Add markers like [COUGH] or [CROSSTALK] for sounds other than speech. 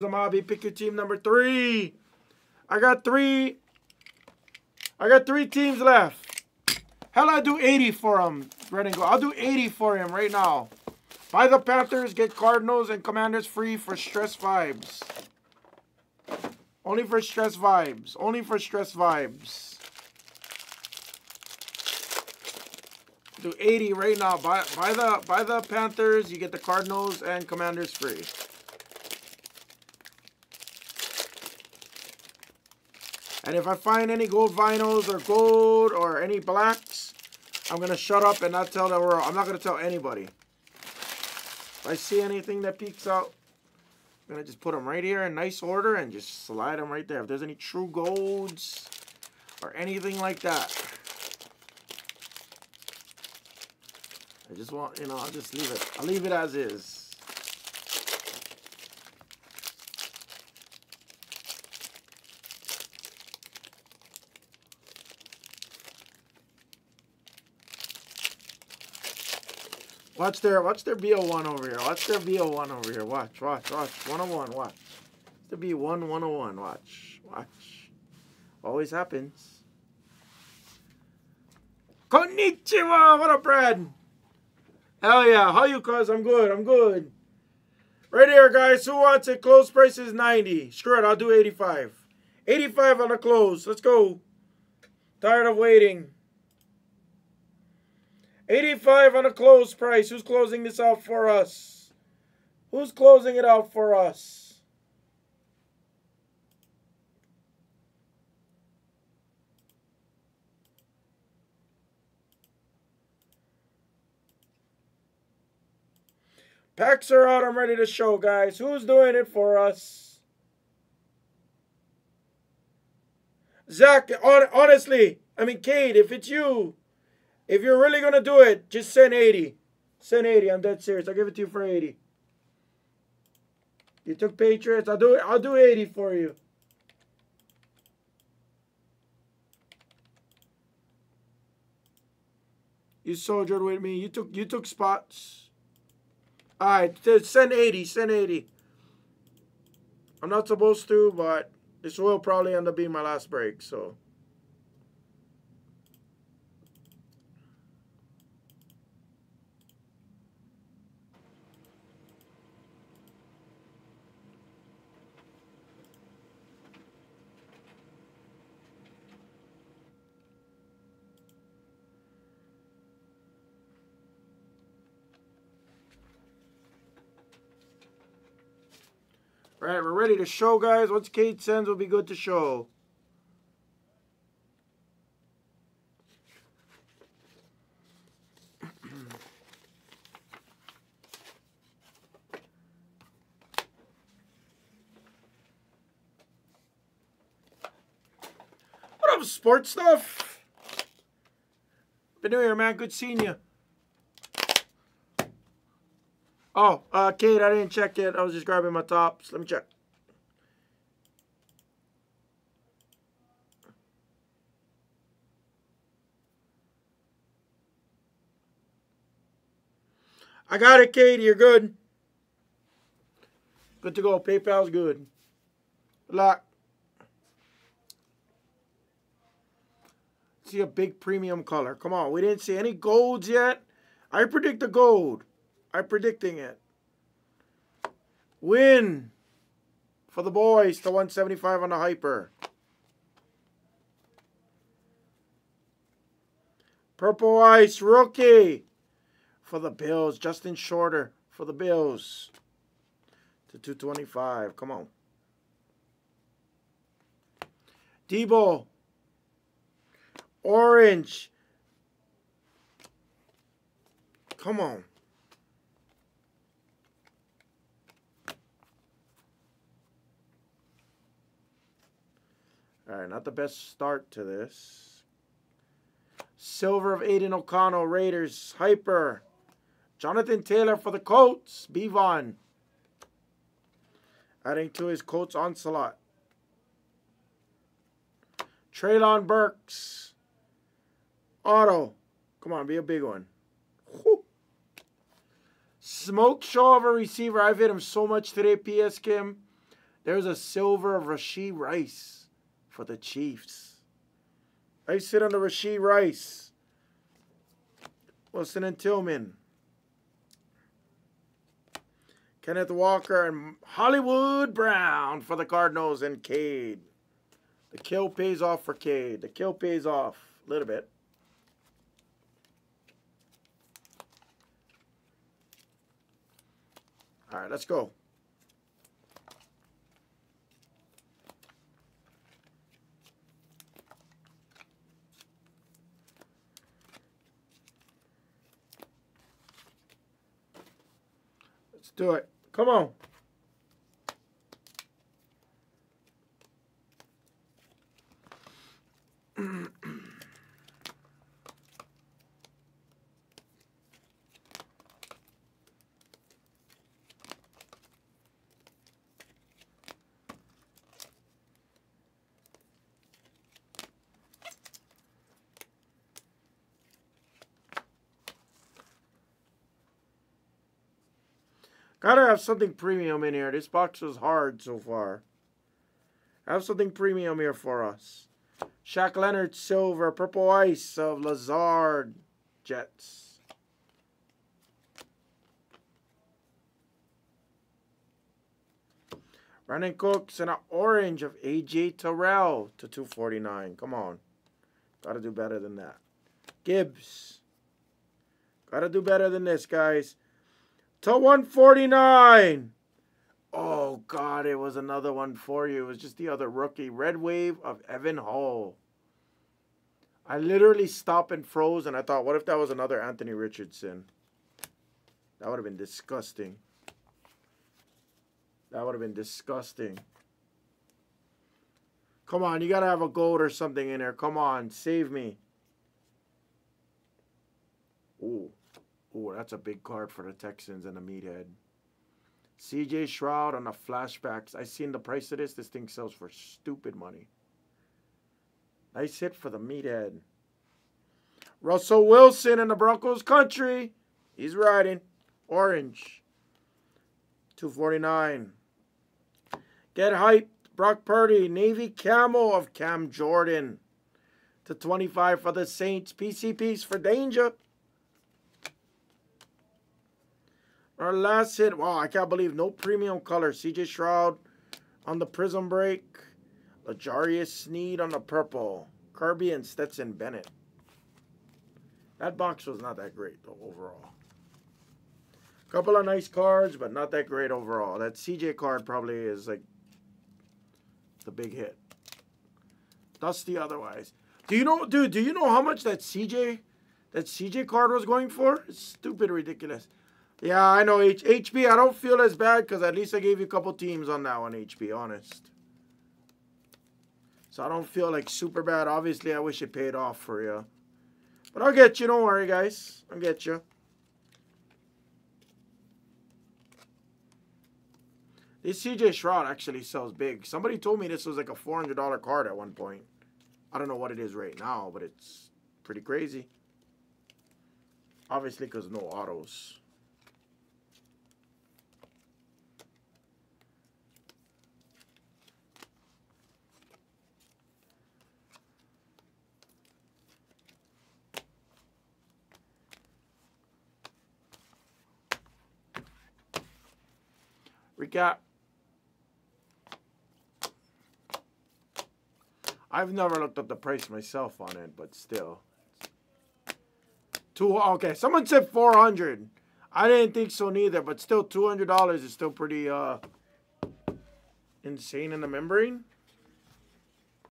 Zamabi, pick your team number three. I got three. I got three teams left. Hell, I do 80 for him. Red and go. I'll do 80 for him right now. Buy the Panthers, get Cardinals and Commanders free for stress vibes. Only for stress vibes. Only for stress vibes. Do 80 right now. Buy, buy the buy the Panthers, you get the Cardinals and Commanders free. And if I find any gold vinyls or gold or any blacks, I'm going to shut up and not tell the world. I'm not going to tell anybody. If I see anything that peeks out, I'm going to just put them right here in nice order and just slide them right there. If there's any true golds or anything like that. I just want, you know, I'll just leave it. I'll leave it as is. Watch their watch their BO1 over here. Watch their BO1 over here. Watch, watch, watch. 101, watch. The B1 101, watch. Watch. Always happens. Konnichiwa! What up, Brad? Hell yeah. How you, cuz? I'm good. I'm good. Right here, guys. Who wants it? Close price is 90. Screw it. I'll do 85. 85 on the close. Let's go. Tired of waiting. 85 on a close price. Who's closing this out for us? Who's closing it out for us? Packs are out. I'm ready to show, guys. Who's doing it for us? Zach, honestly, I mean, Kate, if it's you, if you're really going to do it, just send 80. Send 80. I'm dead serious. I'll give it to you for 80. You took Patriots. I'll do it. I'll do 80 for you. You soldiered with me. You took you took spots. All right, send 80. Send 80. I'm not supposed to, but this will probably end up being my last break, so. All right, we're ready to show, guys. Once Kate sends, we'll be good to show. [CLEARS THROAT] what up, sports stuff? Been doing here, man. Good seeing you. Oh, uh, Kate, I didn't check it. I was just grabbing my tops. Let me check. I got it, Kate. You're good. Good to go. PayPal's good. Good luck. See a big premium color. Come on. We didn't see any golds yet. I predict a gold. I'm predicting it. Win for the boys to 175 on the hyper. Purple Ice rookie for the Bills. Justin Shorter for the Bills to 225. Come on. Deebo. Orange. Come on. All right, not the best start to this. Silver of Aidan O'Connell, Raiders, Hyper. Jonathan Taylor for the Colts, Bevon. Adding to his Colts onslaught. Treylon Burks. Auto. Come on, be a big one. Whew. Smoke show of a receiver. I've hit him so much today, PS Kim. There's a silver of Rashee Rice for the Chiefs. I sit on the Rashee Rice. Wilson and Tillman. Kenneth Walker and Hollywood Brown for the Cardinals and Cade. The kill pays off for Cade. The kill pays off a little bit. All right, let's go. Let's do it. Come on. Gotta have something premium in here. This box was hard so far. Have something premium here for us. Shaq Leonard Silver, Purple Ice of Lazard Jets. Brandin Cooks and an orange of AJ Terrell to 249. Come on. Gotta do better than that. Gibbs. Gotta do better than this, guys to 149. Oh, God, it was another one for you. It was just the other rookie. Red Wave of Evan Hull. I literally stopped and froze, and I thought, what if that was another Anthony Richardson? That would have been disgusting. That would have been disgusting. Come on, you got to have a gold or something in there. Come on, save me. Ooh. Oh, that's a big card for the Texans and the meathead. CJ Stroud on the flashbacks. I seen the price of this. This thing sells for stupid money. Nice hit for the meathead. Russell Wilson in the Broncos country. He's riding. Orange. 249. Get hyped. Brock Purdy. Navy Camo of Cam Jordan. To 25 for the Saints. PCPs for danger. Our last hit. Wow, I can't believe no premium color. CJ Stroud on the Prizm Break. L'Jarius Sneed on the purple. Kirby and Stetson Bennett. That box was not that great, though, overall. Couple of nice cards, but not that great overall. That CJ card probably is, like, the big hit. Dusty otherwise. Do you know, dude, do you know how much that CJ, that CJ card was going for? It's stupid ridiculous. Yeah, I know. H HB, I don't feel as bad because at least I gave you a couple teams on that one, HB, honest. So I don't feel like super bad. Obviously, I wish it paid off for you. But I'll get you. Don't worry, guys. I'll get you. This CJ Stroud actually sells big. Somebody told me this was like a $400 card at one point. I don't know what it is right now, but it's pretty crazy. Obviously, because no autos. We got. I've never looked up the price myself on it, but still. Two okay, someone said 400. I didn't think so neither, but still $200 is still pretty uh insane in the membrane.